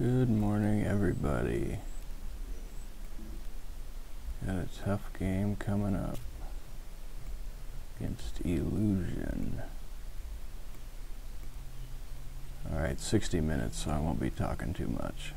Good morning, everybody. Got a tough game coming up against eelusion. Alright, 60 minutes, so I won't be talking too much.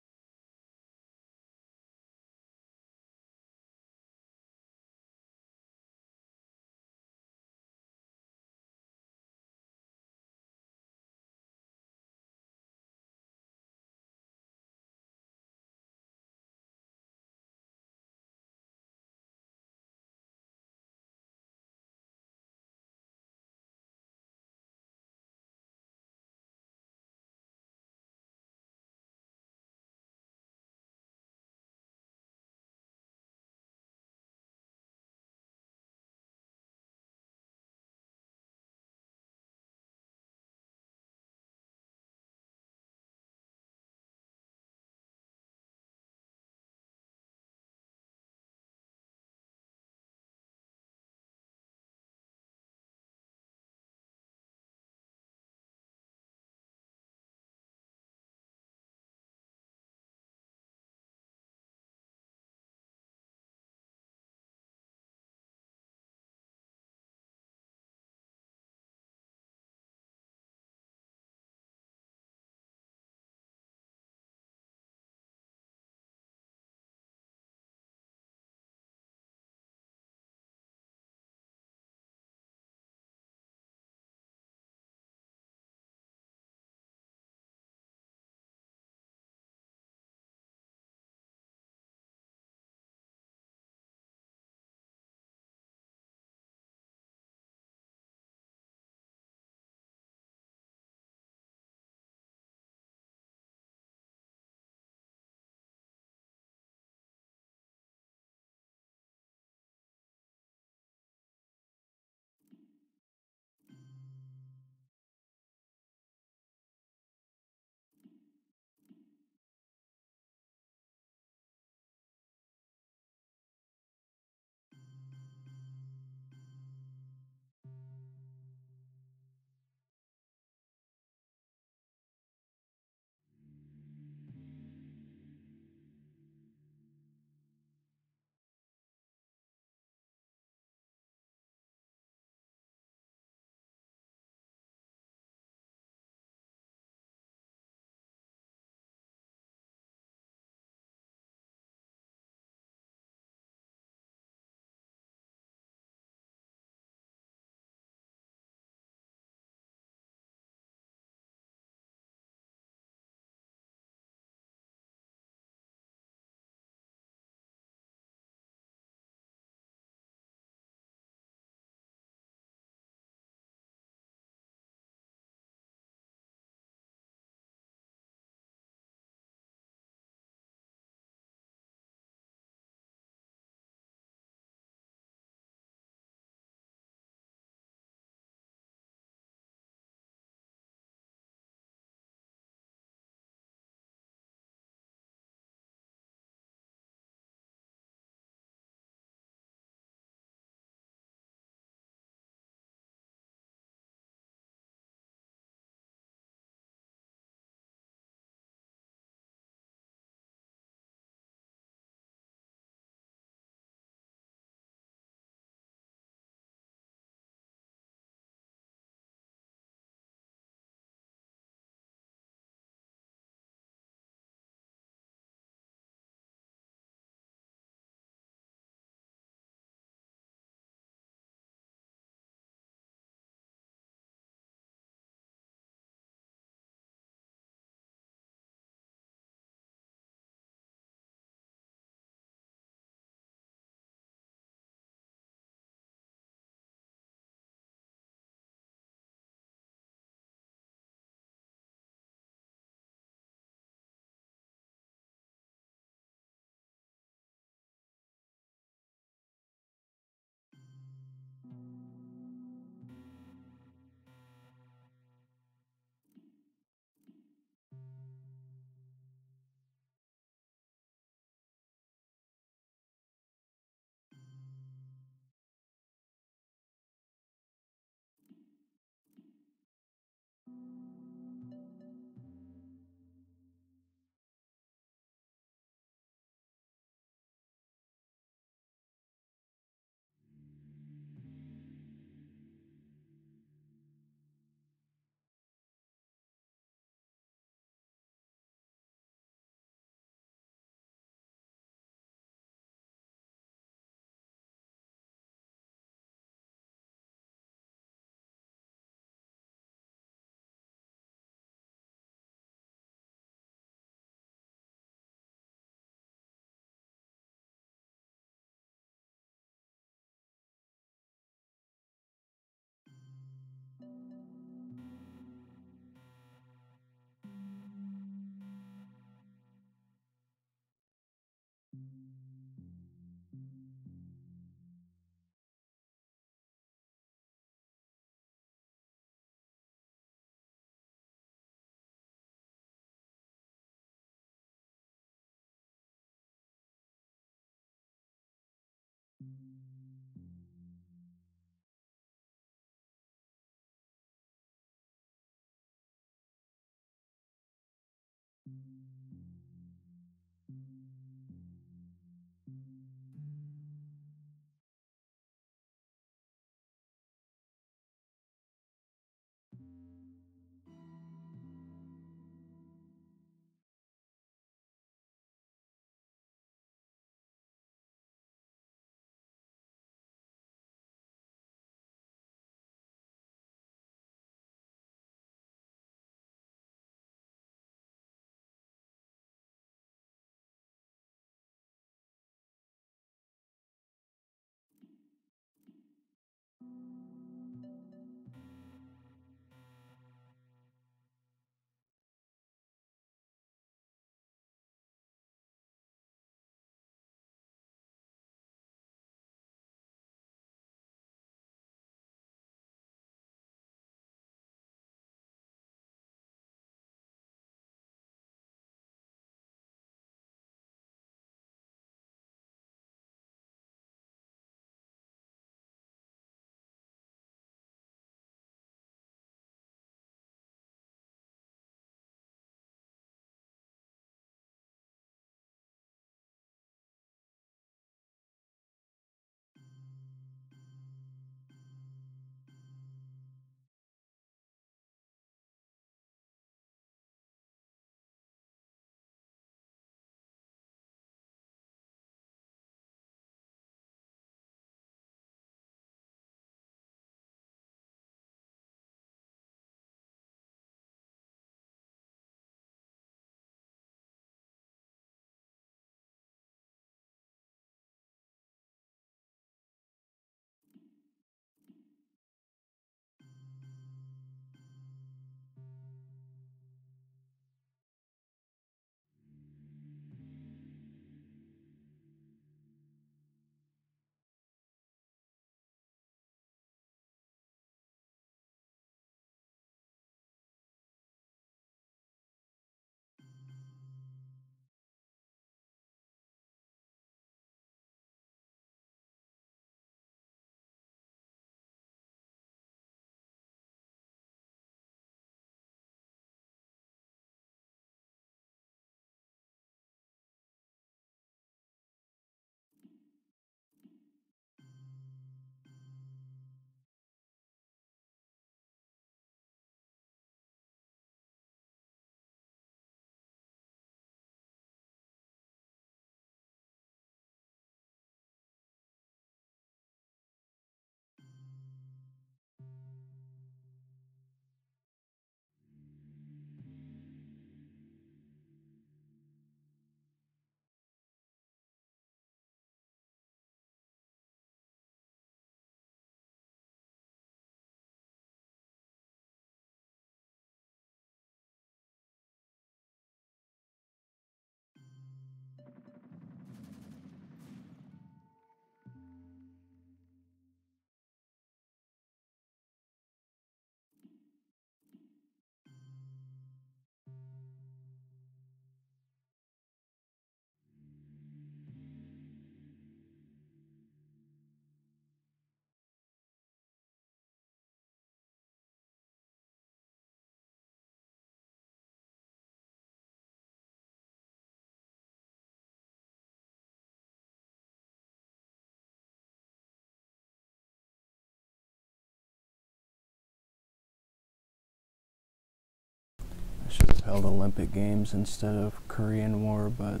Held Olympic Games instead of Korean War, but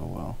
oh well.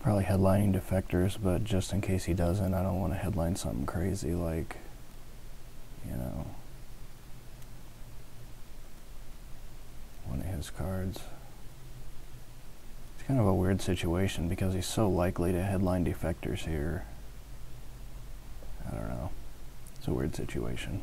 Probably headlining defectors, but just in case he doesn't, I don't want to headline something crazy like, you know, one of his cards. It's kind of a weird situation because he's so likely to headline defectors here. I don't know. It's a weird situation.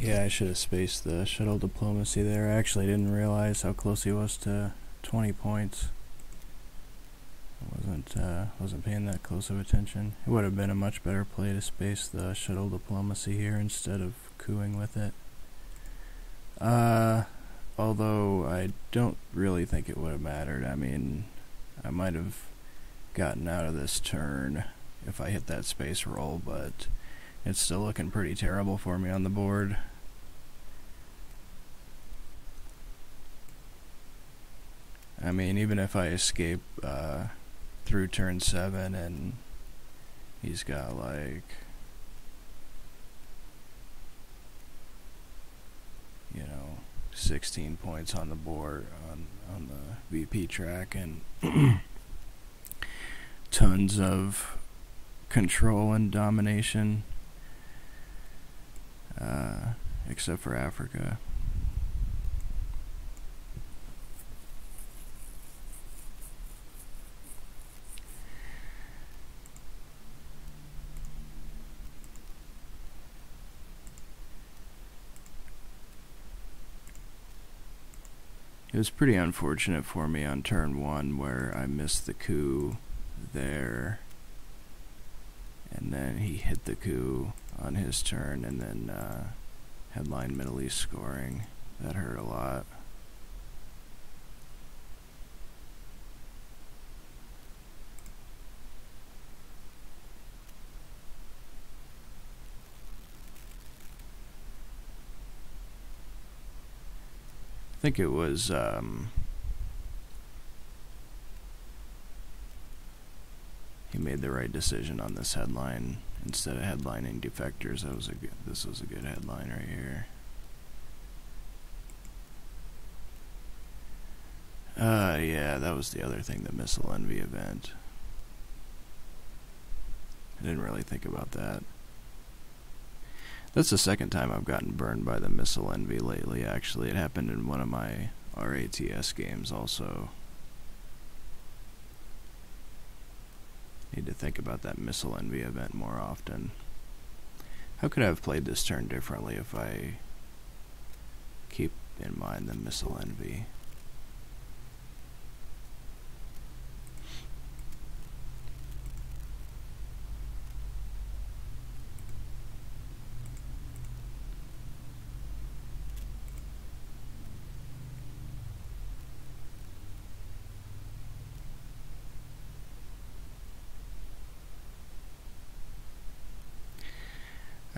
Yeah, I should have spaced the shuttle diplomacy there. I actually didn't realize how close he was to 20 points. I wasn't uh, wasn't paying that close of attention. It would have been a much better play to space the shuttle diplomacy here instead of couping with it. Uh, although I don't really think it would have mattered. I mean, I might have gotten out of this turn if I hit that space roll, but it's still looking pretty terrible for me on the board. I mean, even if I escape uh, through turn 7 and he's got like you know 16 points on the board on on the VP track and tons of control and domination uh, except for Africa. It was pretty unfortunate for me on turn one where I missed the coup there and then he hit the coup on his turn and then uh, headline Middle East scoring. That hurt a lot. Think it was um, he made the right decision on this headline instead of headlining defectors. That was a good, this was a good headline right here. Uh, yeah, that was the other thing, the missile envy event. I didn't really think about that. That's the second time I've gotten burned by the missile envy lately, actually. It happened in one of my RATS games also. Need to think about that missile envy event more often. How could I have played this turn differently if I keep in mind the missile envy?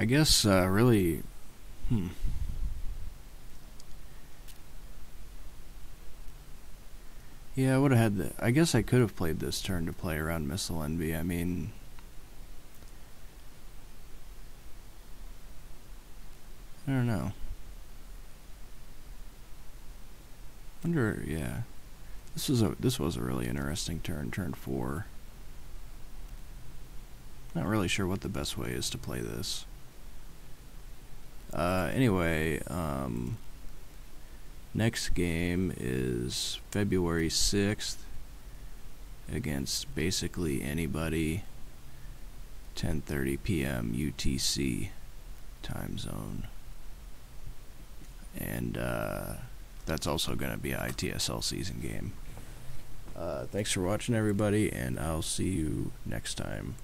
I guess uh, really, hmm. Yeah, I would have had the. I guess I could have played this turn to play around Missile Envy. I mean, I don't know. Wonder, yeah. This was a this was a really interesting turn, turn four. Not really sure what the best way is to play this. Uh, anyway, um, next game is February 6th against basically anybody 10:30 p.m. UTC time zone. And uh, that's also going to be an ITSL season game. Uh, thanks for watching, everybody, and I'll see you next time.